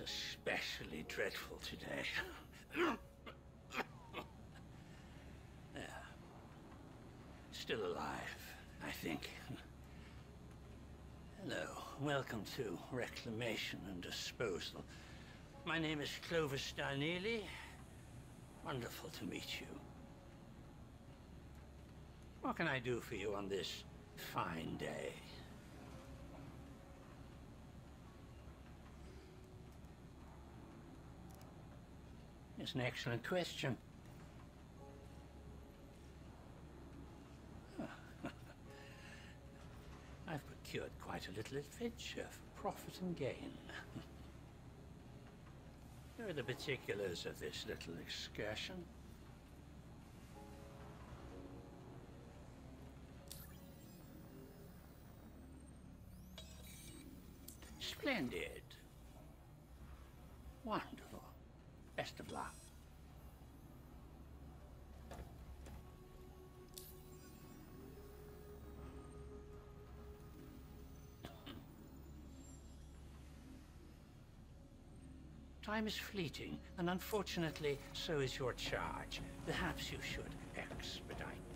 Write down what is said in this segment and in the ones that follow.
especially dreadful today. yeah. Still alive, I think. Hello, welcome to Reclamation and Disposal. My name is Clovus Darneely. Wonderful to meet you. What can I do for you on this fine day? It's an excellent question. I've procured quite a little adventure for profit and gain. Here are the particulars of this little excursion. Splendid. Wonderful. Best of luck. Time is fleeting, and unfortunately, so is your charge. Perhaps you should expedite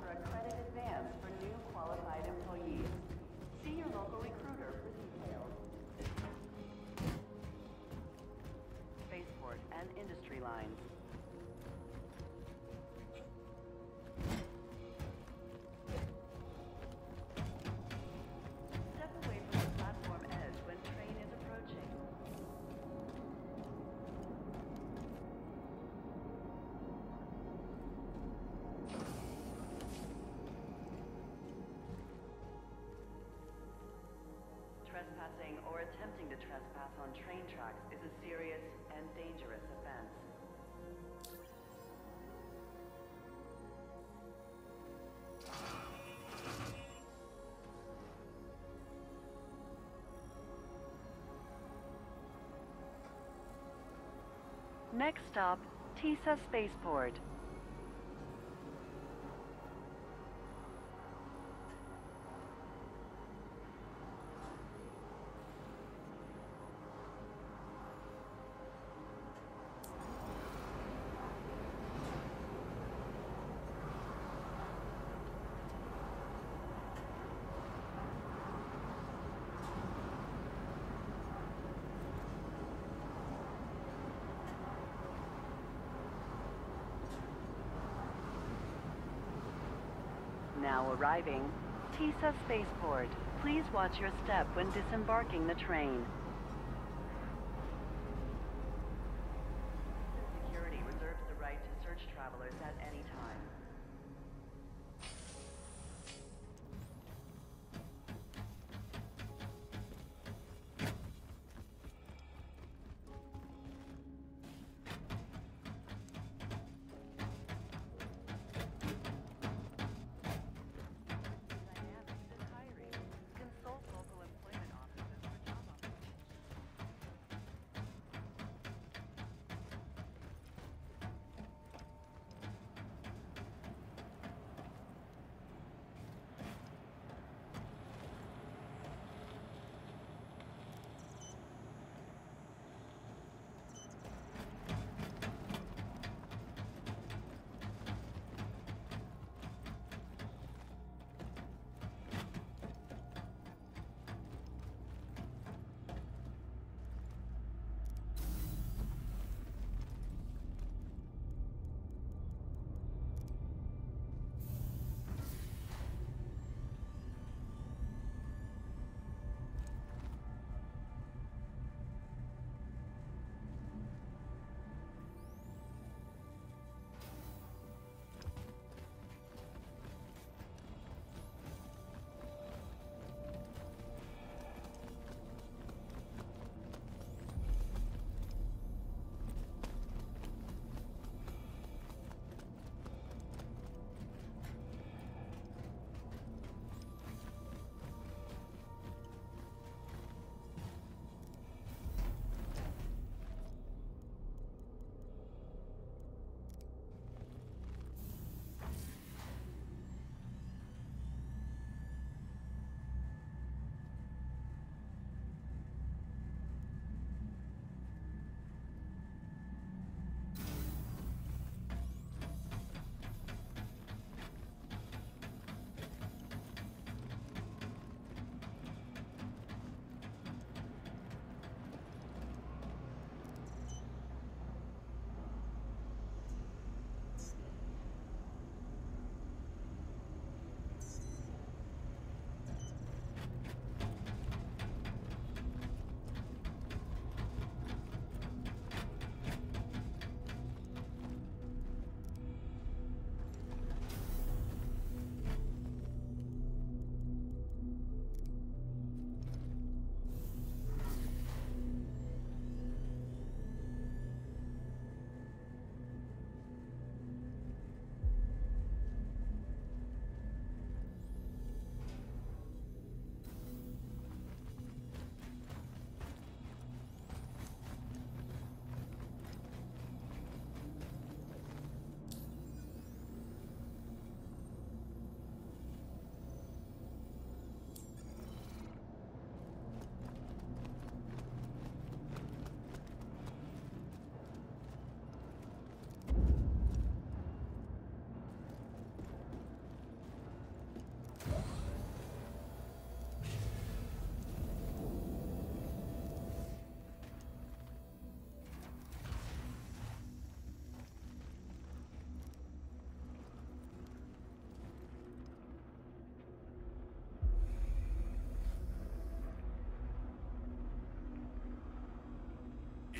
even Trespassing or attempting to trespass on train tracks is a serious and dangerous offense. Next stop, Teasa Spaceport. Now arriving, Teasa Spaceport. Please watch your step when disembarking the train.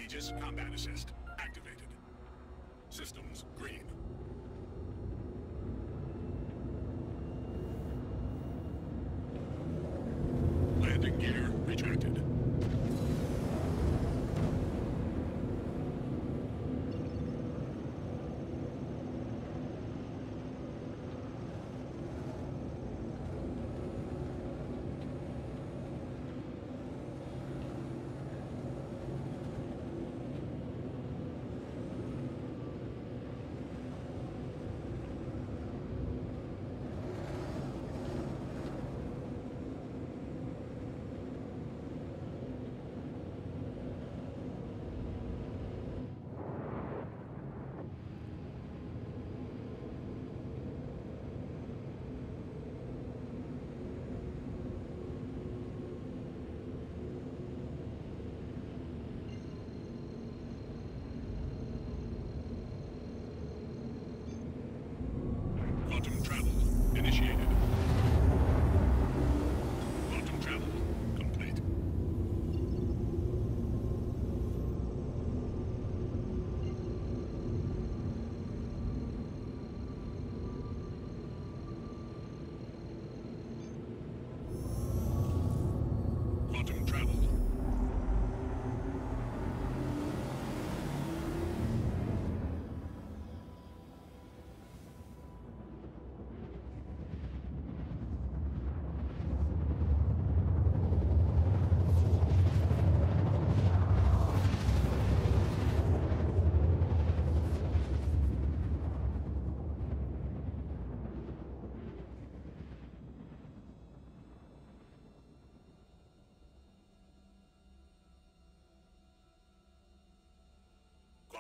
Aegis Combat Assist activated. Systems green. Quantum travel initiated. Quantum travel complete. Quantum travel.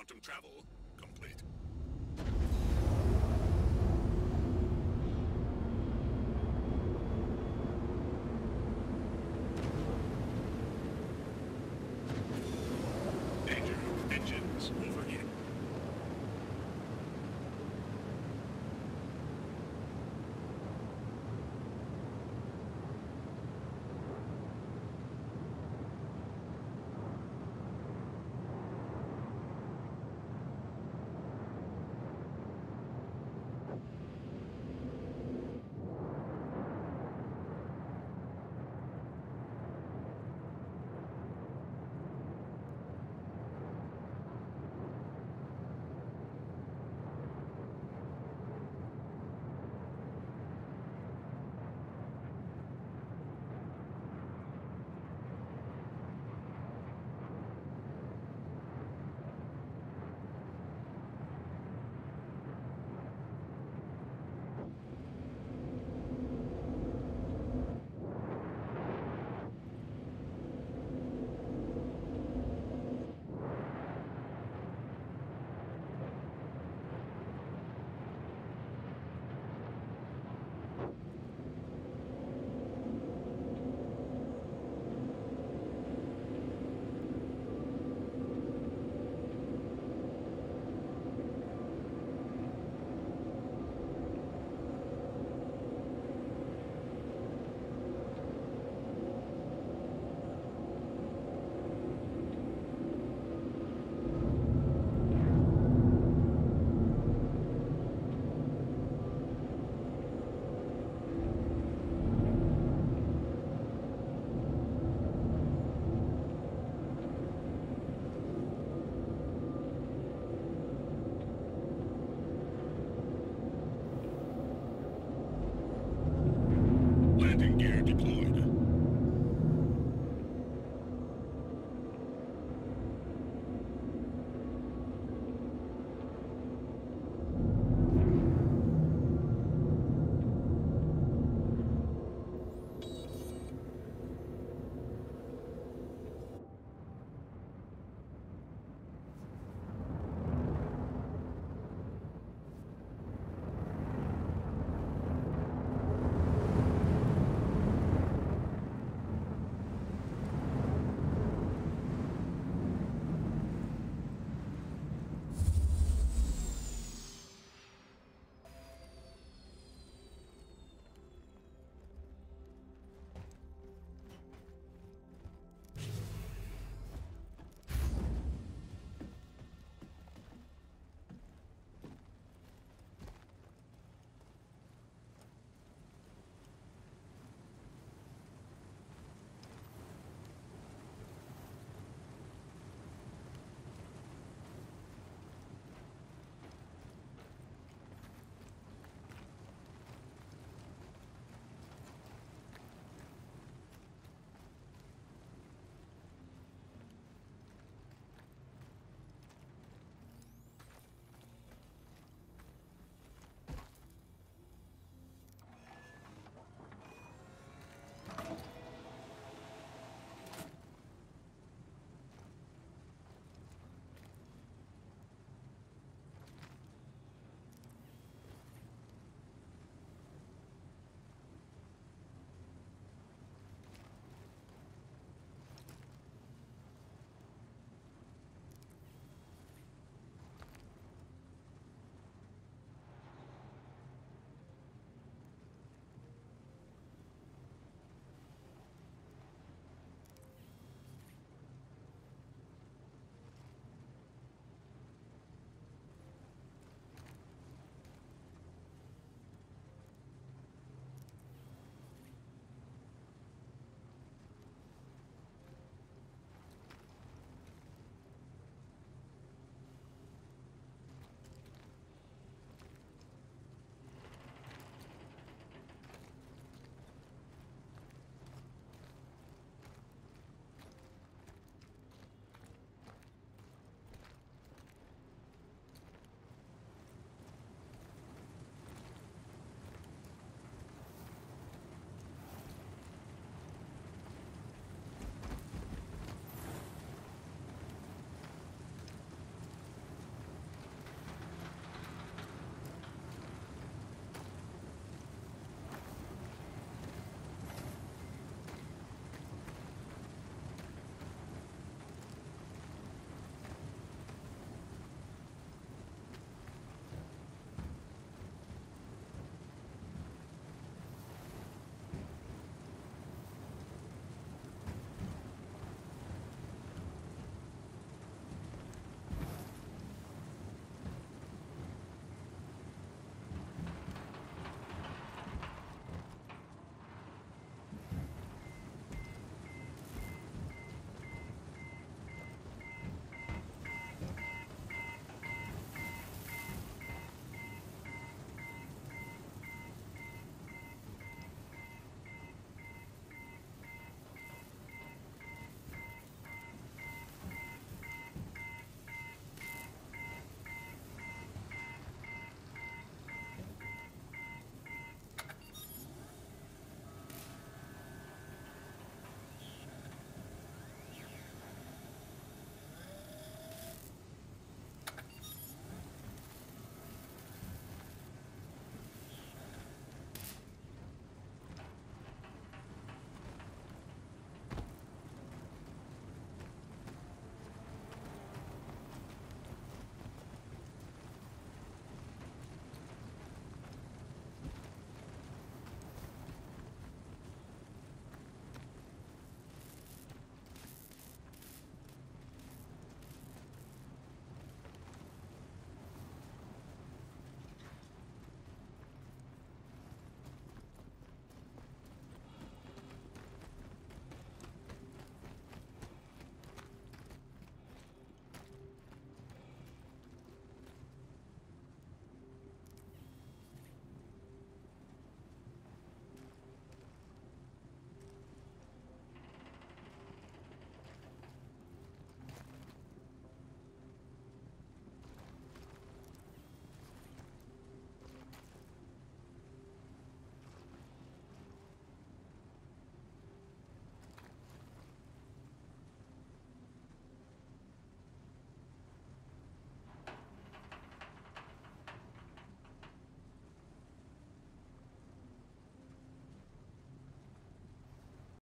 Quantum travel complete.